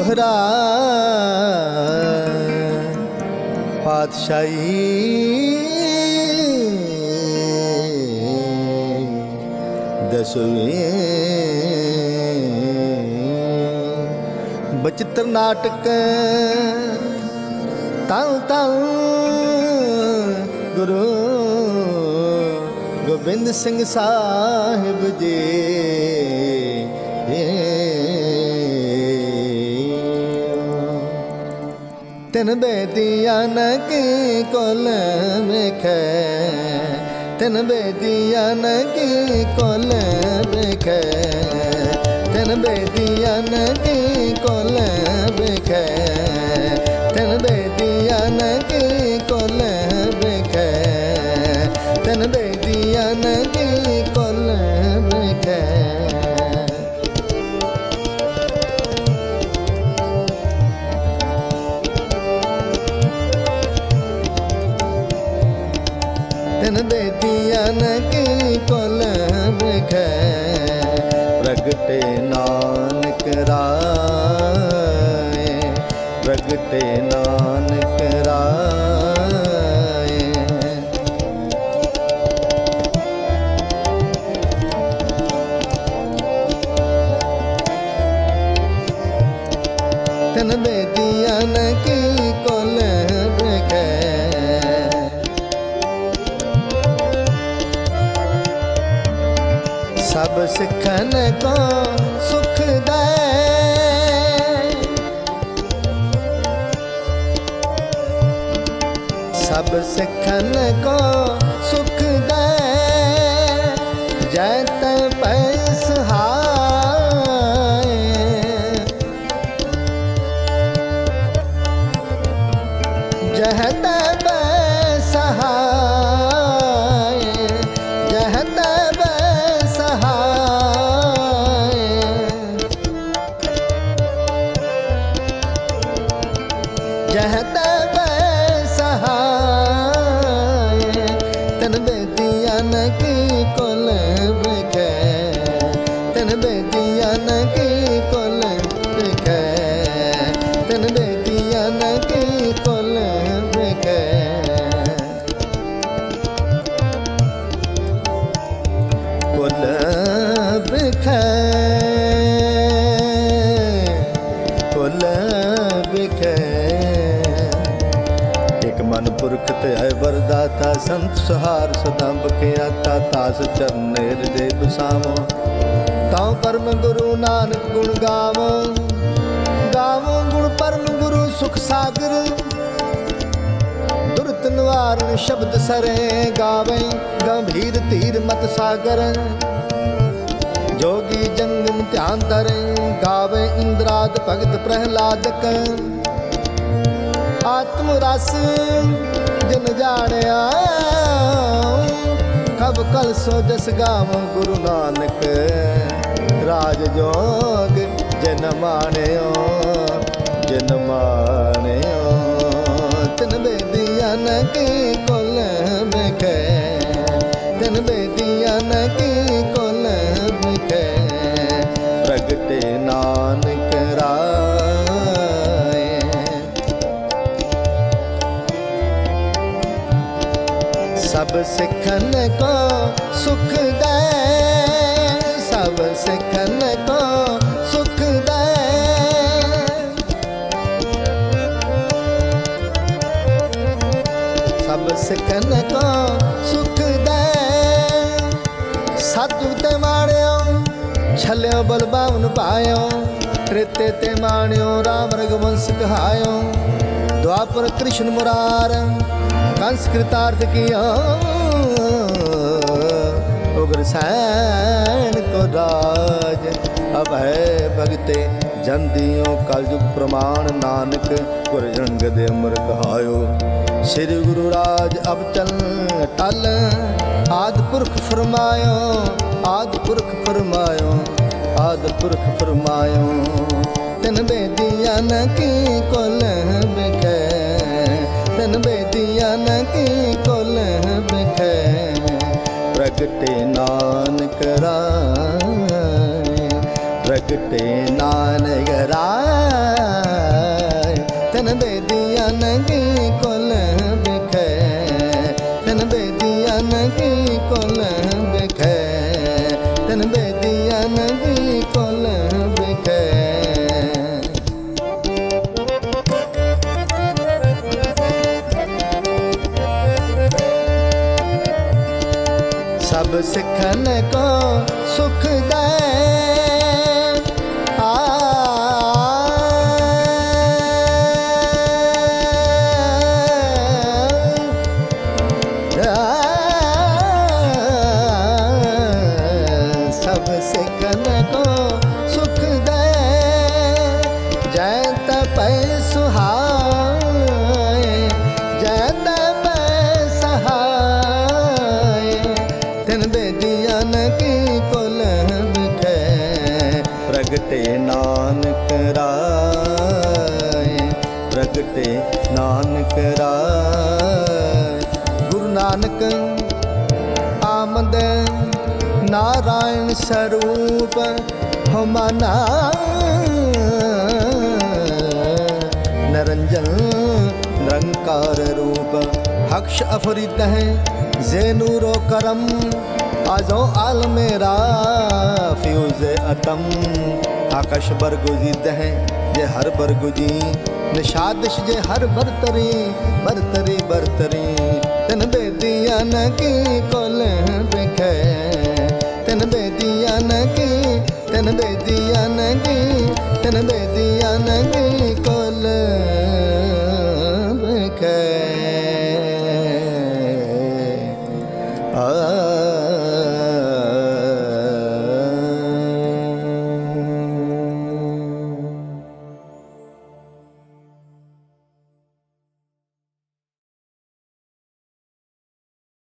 ਦੋਹਰਾ। ਪਾਤਸ਼ਾਹੀ। ਦਸਵੇਂ। ਬਚਿੱਤਰ ਨਾਟਕ। ਤਲ ਤਲ ਗੁਰੂ ਗੋਬਿੰਦ ਸਿੰਘ ਸਾਹਿਬ ਜੀ। ਤਨ ਬੇਦੀਆਂ ਨ ਕੋਲ ਵੇਖੈ। ਤਨ ਬੇਦੀਆਂ ਨ ਕੀ ਕੋਲ ਵੇਖੈ। ਤਨ ਬੇਦੀਆਂ ਨ ਕੀ ਕੋਲ ਵੇਖੈ। ਪ੍ਰਗਟੇ ਨਾਨਕ ਰਾਏ ਪ੍ਰਗਟੇ ਸਿੱਖਨ ਕੋ ਸੁਖ ਦੇ ਸਭ ਸਿੱਖਨ ਕੋ ਸੁਖ ਦੇ ਜੈ ਤੈ ਪੈ ਸਹਾਏ ਕੁਲ ਬਿਖੈ ਇਕ ਮਨ ਪੁਰਖ ਤੇ ਹੈ ਵਰਦਾਤਾ, ਸੰਤ ਸਹਾਰ ਸਦਾ ਬਖਿਆਤਾ ਤਾਸ ਚਰਨੇ ਹਿਰਦੇ ਬਸਾਵੋ ਤਾਂ ਪਰਮ ਗੁਰੂ ਨਾਨਕ ਗੁਣ ਗਾਵੋ। ਗਾਵੋ ਗੁਣ ਪਰਮ ਗੁਰੂ ਸੁਖ ਸਾਗਰ। ਦੁਰਤ ਨਿਵਾਰਨ ਸ਼ਬਦ ਸਰੇ ਗਾਵੇ, ਗੰਭੀਰ ਧੀਰ ਮਤ ਸਾਗਰ। ਜੋਗੀ ਜੰਗਮ ਧਿਆਨ ਧਰੇ, ਗਾਵੇ ਇੰਦਰਾਦ ਭਗਤ ਪ੍ਰਹਿਲਾਦਕ ਆਤਮ ਰਸ ਜਨ ਜਾਣਿਆ ਕਬ ਕਲ ਸੋ ਜਸ ਗਾਵ ਗੁਰੂ ਨਾਨਕ। ਰਾਜ ਜੋਗ ਜਨ ਮਾਣਿਓ ਜਨ ਮਾਣਿਓ, ਤਨ ਬੇਦੀਆਂ ਨ ਕੀ ਕੋਲ ਬਖੈ ਤਨ ਬੇਦੀਆਂ ਨ ਕੀ ਸਭ ਸਿੱਖਨ ਕੋ ਸੁਖ ਦੇ ਸਭ ਸਿੱਖਨ ਕੋ ਸੁਖ ਦੇ ਸਭ ਸਿੱਖਨ ਕੋ ਸੁਖ ਦੇ ਸਤਿ ਤੇ ਮਾਣਿਓ, ਛਲਿਓ ਬਲਬਾਵਨ ਪਾਇਓ, ਤ੍ਰਿਤੇ ਤੇ ਮਾਣਿਓ, ਰਾਮ ਰਗਵੰਸ ਕਹਾਇਓ। ਦੁਆਪਰ ਕ੍ਰਿਸ਼ਨ ਮੁਰਾਰ ਕੰਸ ਕ੍ਰਿਤਾਰਥ ਕੀਓ ਉਗਰ ਸੈਨ ਕੋ ਰਾਜ ਅਬ ਹੈ ਭਗਤੇ ਜੰਦੀਓ ਕਲਯੁਗ ਪ੍ਰਮਾਣ ਨਾਨਕ, ਗੁਰ ਰੰਗ ਦੇ ਅਮਰ ਕਹਾਇਓ ਸ੍ਰੀ ਗੁਰੂ ਰਾਜ ਅਬ ਚਲ ਟਲ, ਆਦ ਪੁਰਖ ਫਰਮਾਇਓ, ਆਦ ਪੁਰਖ ਫਰਮਾਇਓ, ਆਦ ਪੁਰਖ ਫਰਮਾਇਓ। ਤਨ ਬੇਦੀਆਂ ਨ ਕੀ ਕੋਲ ਬਖੈ ਪ੍ਰਗਟੇ ਨਾਨਕ ਰਾਏ ਪ੍ਰਗਟੇ ਨਾਨਕ ਰਾਏ ਤਨ ਦੇ ਦਿਆ ਨਗੀ ਕੋ ਸਿੱਖਣ ਕੋ ਸੁਖ ਪ੍ਰਗਟੇ ਨਾਨਕ ਰਾਏ, ਪ੍ਰਗਟੇ ਨਾਨਕ ਰਾਏ। ਗੁਰੂ ਨਾਨਕ ਆਮਦ ਨਾਰਾਇਣ ਸਰੂਪ ਹਮਨਾ ਨਰੰਜਨ ਨਿਰੰਕਾਰ ਰੂਪ ਹਕਸ਼ ਅਫਰੀਦ ਹੈ ਜ਼ੇ ਨੂਰੋ ਕਰਮ, ਆਜੋ ਆਲ ਮੇਰਾ ਫਿਉਜ਼ ਅਤਮ ਆਕਾਸ਼ ਬਰਗੁਜੀਦ ਹੈ ਜੇ ਹਰ ਬਰਗੁਜੀ ਨਿਸ਼ਾਦਿਸ਼ ਜੇ ਹਰ ਬਰਤਰੀ ਬਰਤਰੀ ਬਰਤਰੀ ਤਨ ਬੇਦੀਆਂ ਨ ਕੀ ਕੋਲ ਬਖੈ ਤਨ ਬੇਦੀਆਂ ਨ ਕੀ ਤਨ ਬੇਦੀਆਂ ਨ ਕੀ ਤਨ ਬੇ